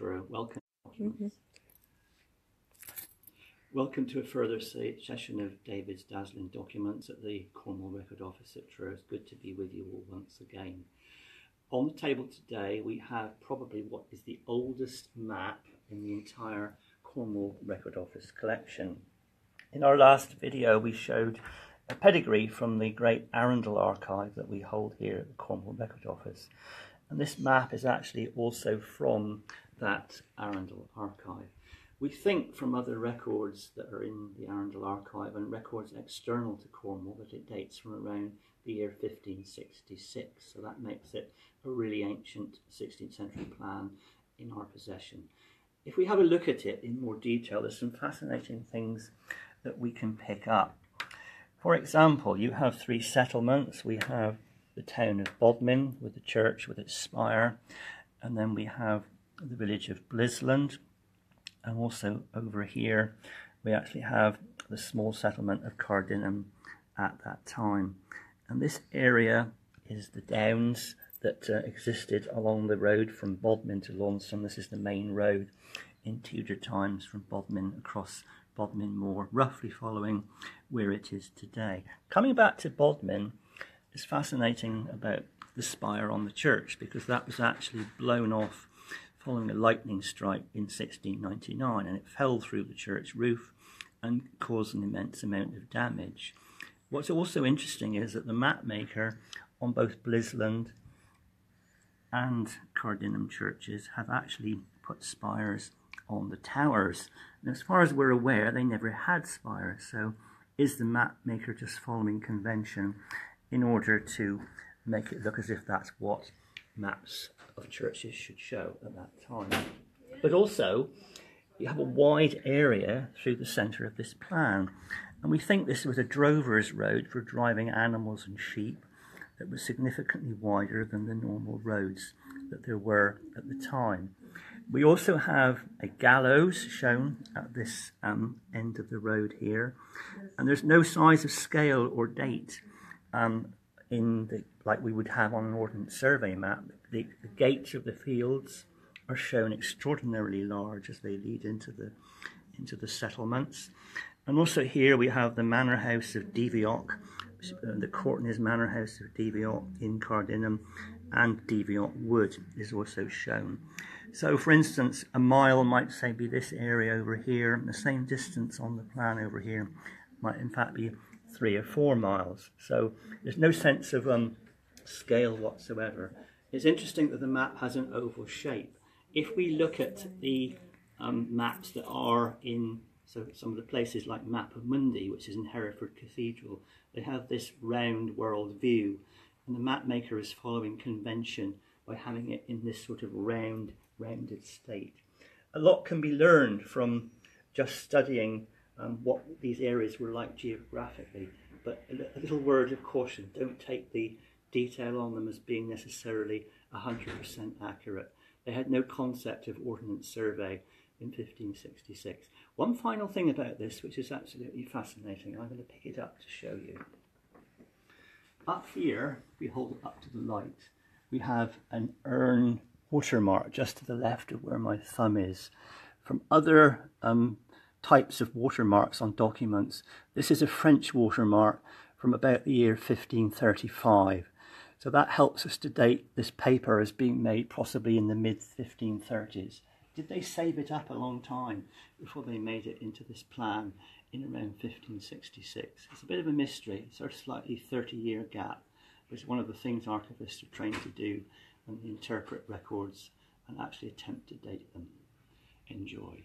etc. Welcome. Mm-hmm. Welcome to a further session of David's dazzling documents at the Cornwall Record Office at Truro. It's good to be with you all once again. On the table today, we have probably what is the oldest map in the entire Cornwall Record Office collection. In our last video, we showed a pedigree from the great Arundell archive that we hold here at the Cornwall Record Office. And this map is actually also from that Arundell archive. We think from other records that are in the Arundell archive and records external to Cornwall that it dates from around the year 1566. So that makes it a really ancient 16th century plan in our possession. If we have a look at it in more detail, there's some fascinating things that we can pick up. For example, you have three settlements. We have the town of Bodmin with the church with its spire, and then we have the village of Blisland, and also over here we actually have the small settlement of Cardinham at that time. And this area is the downs that uh, existed along the road from Bodmin to Launceston. This is the main road in Tudor times from Bodmin across Bodmin Moor, roughly following where it is today. Coming back to Bodmin is fascinating about the spire on the church because that was actually blown off following a lightning strike in 1699 and it fell through the church roof and caused an immense amount of damage. What's also interesting is that the map maker on both Blisland and Cardinham churches have actually put spires on the towers. And as far as we're aware, they never had spires. So is the map maker just following convention in order to make it look as if that's what maps of churches should show at that time? But also, you have a wide area through the centre of this plan. And we think this was a drover's road for driving animals and sheep that was significantly wider than the normal roads that there were at the time. We also have a gallows shown at this um, end of the road here, and there's no size of scale or date um, in the like we would have on an ordnance survey map. The, the gates of the fields are shown extraordinarily large as they lead into the into the settlements, and also here we have the manor house of Devioch, uh, the Courtenay's manor house of Devioch in Cardinham, and Devioch Wood is also shown. So for instance, a mile might say be this area over here, and the same distance on the plan over here might in fact be three or four miles. So there's no sense of um, scale whatsoever. It's interesting that the map has an oval shape. If we look at the um, maps that are in so some of the places like Mappa Mundi, which is in Hereford Cathedral, they have this round world view, and the map maker is following convention by having it in this sort of round rounded state. A lot can be learned from just studying um, what these areas were like geographically, but a, little word of caution don't take the detail on them as being necessarily 100% accurate. They had no concept of ordnance survey in 1566. One final thing about this, which is absolutely fascinating, I'm going to pick it up to show you. Up here, we hold it up to the light, we have an urn watermark just to the left of where my thumb is. From other um, types of watermarks on documents, this is a French watermark from about the year 1535. So that helps us to date this paper as being made possibly in the mid 1530s. Did they save it up a long time before they made it into this plan in around 1566? It's a bit of a mystery. It's a slightly 30 year gap, It's one of the things archivists are trained to do and interpret records and actually attempt to date them. Enjoy.